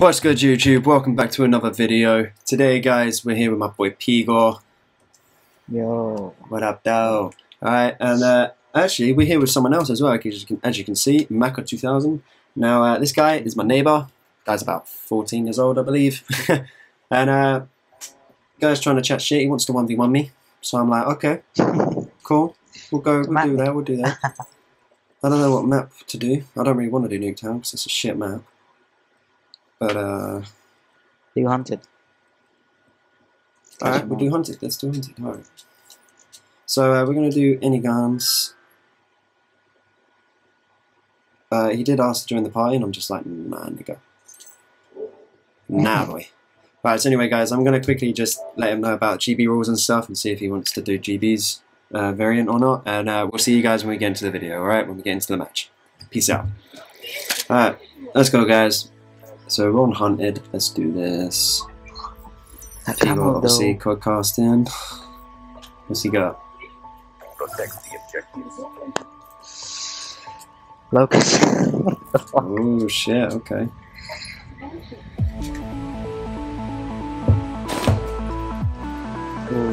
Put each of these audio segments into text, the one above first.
What's good YouTube? Welcome back to another video. Today guys, we're here with my boy Pigor. Yo. What up though? Alright, and uh, actually we're here with someone else as well, as you can, as you can see, Mako2000. Now uh, this guy is my neighbor. Guy's about 14 years old I believe. and uh, guy's trying to chat shit, he wants to 1v1 me. So I'm like, okay, cool. We'll go, we'll do that, we'll do that. I don't know what map to do. I don't really want to do Nuketown because it's a shit map. But uh, You hunted. alright, we'll do hunted. Let's do hunted. Alright. So uh, we're gonna do any guns. Uh, he did ask to join the party, and I'm just like, nah, nigga. Nah, boy. Right. So anyway, guys, I'm gonna quickly just let him know about GB rules and stuff, and see if he wants to do GB's uh, variant or not. And uh, we'll see you guys when we get into the video. All right, when we get into the match. Peace out. All right, let's go, guys. So we're on hunted. Let's do this. That People camel obviously though. codcasting. What's he got? protect the objectives. Locus. Oh shit. Okay. Ooh.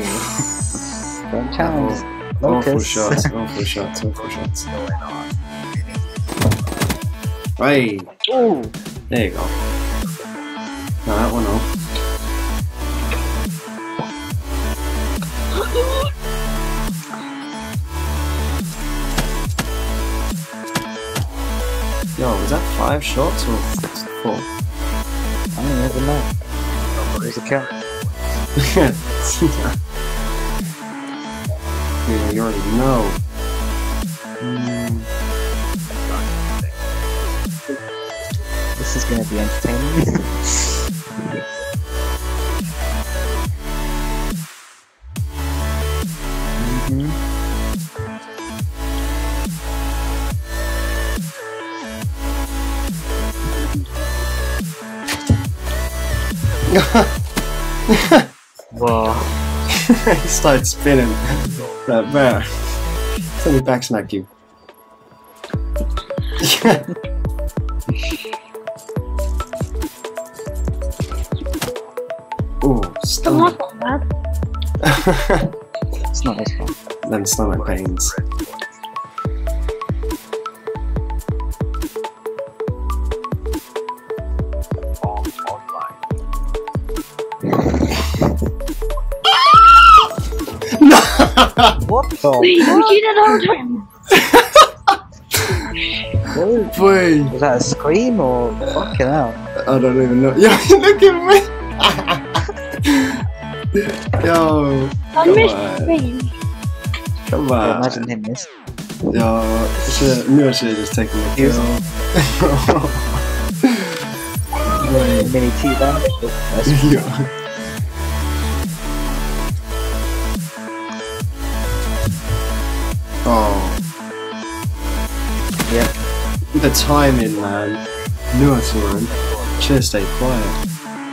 Don't challenge. Awful Locus. shots. Awful shots. Awful shots. Going on. Right. Ooh. There you go. That one off. Yo, was that five shots or four? I don't even know. There's a kill. yeah, you already know. Mm. This is gonna be entertaining. Whoa. he started spinning. That bear. Let me back snack you. Ooh, stomach. It's not this one. Them stomach pains. What the? Wait, we did it all the time. What? Was that a scream or fucking hell? I don't even know. Yo, look at me. Yo, I Come missed on. the thing. come Yeah, on. imagine him miss. Yo, shit, knew I should have just taken the He was- kill. Boy. Mini T down. Oh, yeah. the timing, man. Knew I saw him. Should have stayed quiet.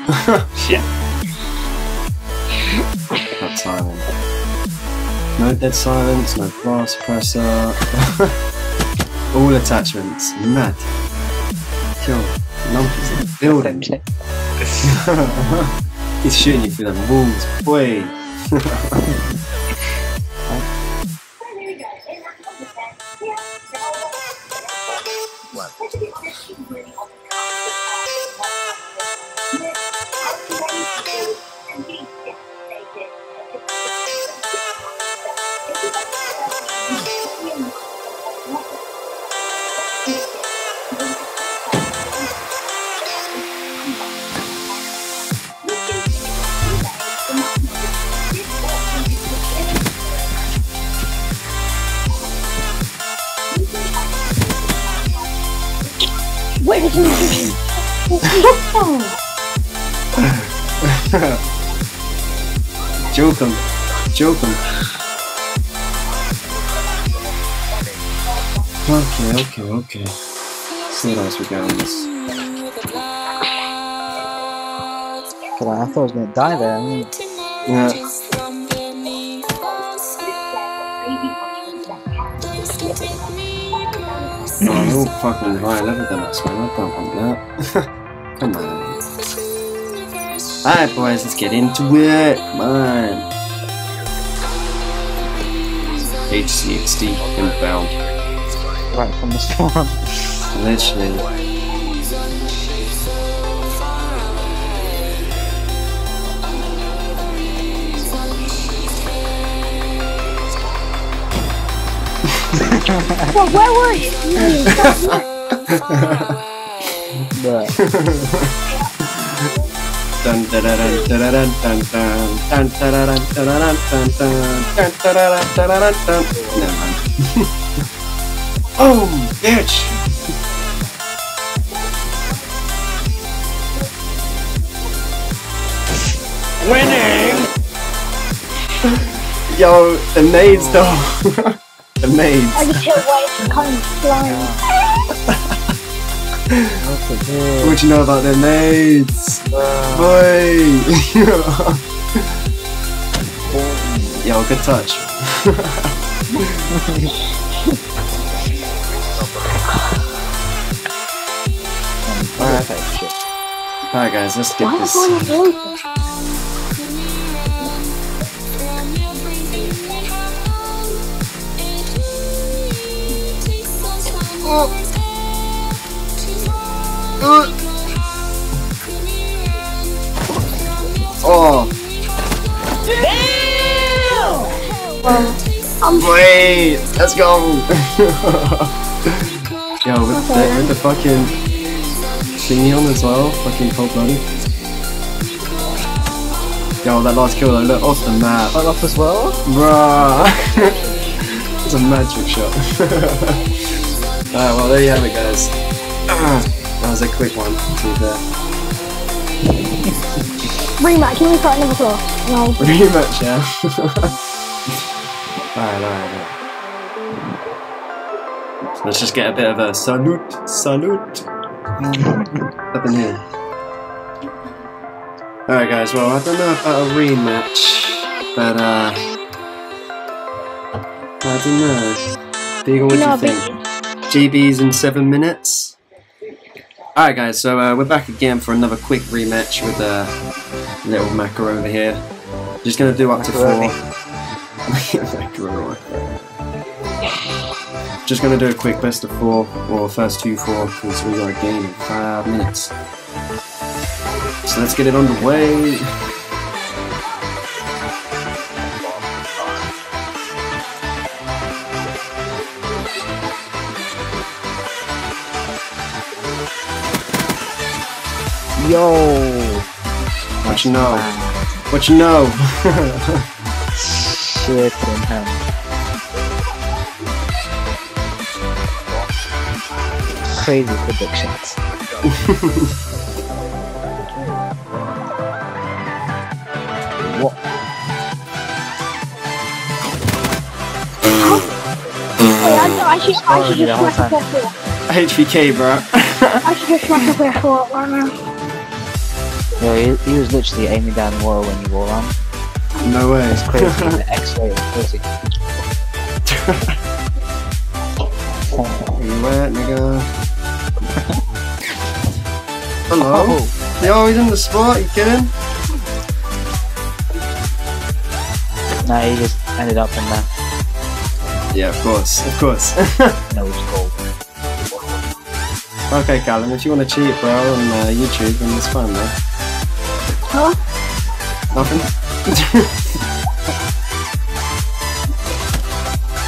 Shit. That timing. No dead silence, no blast suppressor. All attachments. Mad. Yo, Lumpy's in the building. He's shooting you through them walls, boy. Joke him. Joke him. Okay, okay, okay. See what else we got on this. I thought I was gonna die there. I mean, Yeah. All fucking higher level than us, man. I don't want that. Come on. Alright, boys, let's get into it. Come on. HCXD inbound. Right from the spawn. Literally. Well, where were you? Dun. Oh, bitch! Winning! Yo, the nades though. The maids. Flying. what do you know about their maids? Wow. Boy! Yo, good touch. Alright. Alright guys, let's get this. Hell are you doing Oh, I'm wait, let's go. Yo, with the, with the fucking thingy on as well, fucking cold blooded. Yo, that last kill, though, look off the map, Fell off as well? bruh. it's a magic shot. Alright, well there you have it, guys. that was a quick one, to be fair. rematch. Can we start another floor? No. Rematch, yeah. alright, alright, alright. Let's just get a bit of a salute, salute up in here. Alright, guys. Well, I don't know about a rematch, but uh, I don't know. Beagle, what do No, you think? GB's in seven minutes. Alright, guys. So uh, we're back again for another quick rematch with uh, little Macro over here. Just gonna do up to four. Macaroni. Just gonna do a quick best of four, or first two four, because we got a game in five minutes. So let's get it underway. Yo! What you know? What you know? Shit in him. Crazy predictions. what? Wait, I, I should, I should just whole smash time. up there. HVK, bro. I should just smash up there for right now. Yeah, he, he was literally aiming down the wall when you wore on. no way. It's crazy. the X-ray is crazy. You at, nigga? Hello? Oh, Yo, he's in the spot, you kidding? no, he just ended up in the Yeah, of course, of course. nose goal. okay, Callum, if you want to cheat, bro, on uh, YouTube, then it's fine, man. Nothing?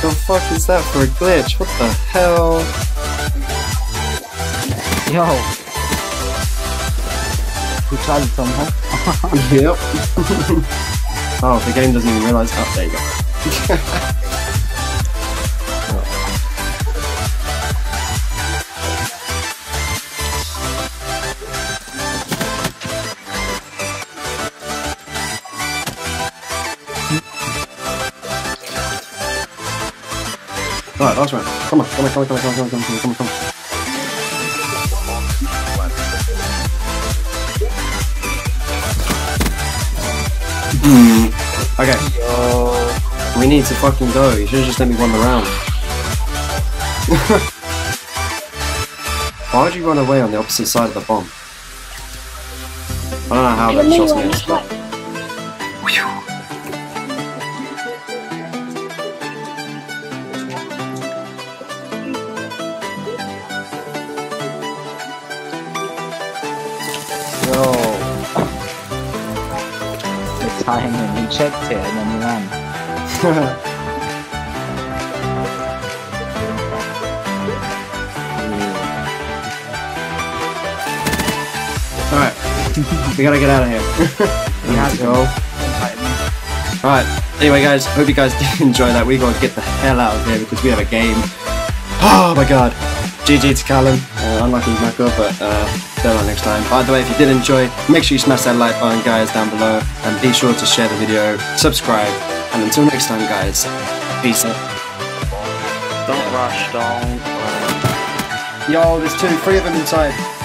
the fuck is that for a glitch? What the hell? Yo! We tried it somehow. Yep. oh, the game doesn't even realise. Oh, there you go. Alright, last round. Come on, come on, come on, come on, come on, come on, come on, come on, come on. Hmm. Okay, Yo! we need to fucking go. You should have just let me run the round. Why would you run away on the opposite side of the bomb? I don't know how that mini shots The timing, he checked it and then he ran. Alright. we gotta get out of here. He has go. Alright. Anyway, guys, hope you guys did enjoy that. We gotta get the hell out of here because we have a game. Oh my god. GG to Callum. Uh, unlucky Mako, but uh, next time. By the way, if you did enjoy, make sure you smash that like button, guys, down below. And be sure to share the video, subscribe. And until next time, guys, peace out. Don't rush, don't. Yo, there's two, three of them inside.